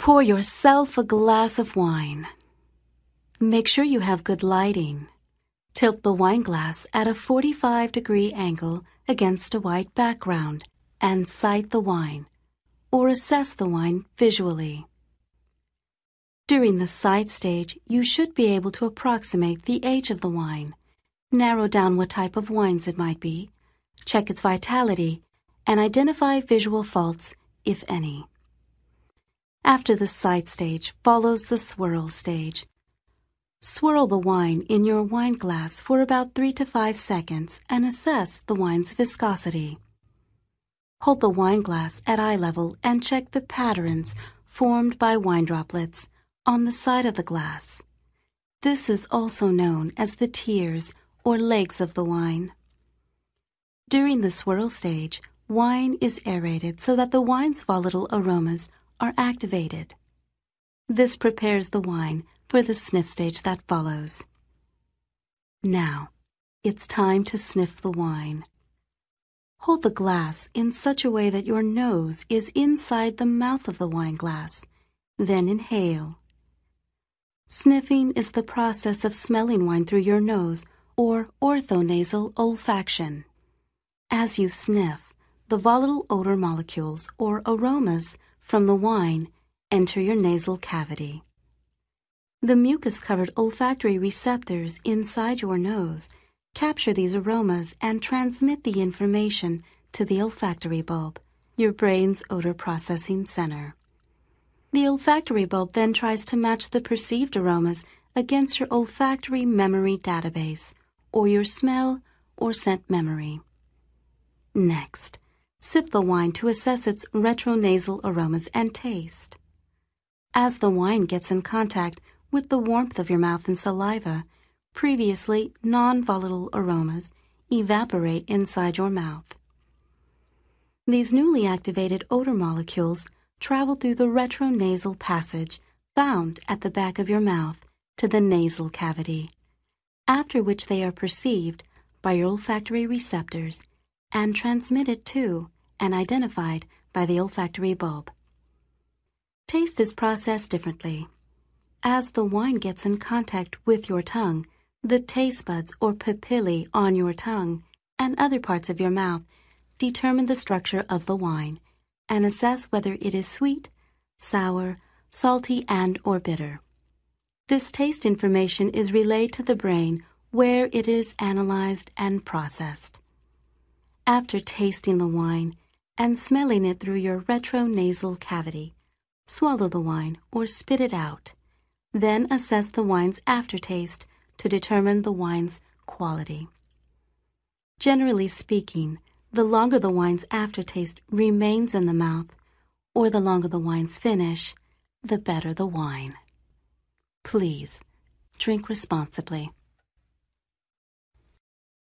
Pour yourself a glass of wine. Make sure you have good lighting. Tilt the wine glass at a 45 degree angle against a white background and sight the wine, or assess the wine visually. During the sight stage, you should be able to approximate the age of the wine, narrow down what type of wines it might be, check its vitality, and identify visual faults, if any. After the sight stage follows the swirl stage. Swirl the wine in your wine glass for about 3 to 5 seconds and assess the wine's viscosity. Hold the wine glass at eye level and check the patterns formed by wine droplets on the side of the glass. This is also known as the tears or legs of the wine. During the swirl stage, wine is aerated so that the wine's volatile aromas are activated. This prepares the wine for the sniff stage that follows. Now, it's time to sniff the wine. Hold the glass in such a way that your nose is inside the mouth of the wine glass. Then inhale. Sniffing is the process of smelling wine through your nose or orthonasal olfaction. As you sniff, the volatile odor molecules or aromas from the wine enter your nasal cavity. The mucus covered olfactory receptors inside your nose capture these aromas and transmit the information to the olfactory bulb, your brain's odor processing center. The olfactory bulb then tries to match the perceived aromas against your olfactory memory database, or your smell or scent memory. Next, Sip the wine to assess its retronasal aromas and taste. As the wine gets in contact with the warmth of your mouth and saliva, previously non volatile aromas evaporate inside your mouth. These newly activated odor molecules travel through the retronasal passage found at the back of your mouth to the nasal cavity, after which they are perceived by your olfactory receptors and transmitted to and identified by the olfactory bulb. Taste is processed differently. As the wine gets in contact with your tongue, the taste buds or papillae on your tongue and other parts of your mouth determine the structure of the wine and assess whether it is sweet, sour, salty, and or bitter. This taste information is relayed to the brain where it is analyzed and processed. After tasting the wine and smelling it through your retronasal cavity, swallow the wine or spit it out. Then assess the wine's aftertaste to determine the wine's quality. Generally speaking, the longer the wine's aftertaste remains in the mouth, or the longer the wine's finish, the better the wine. Please drink responsibly.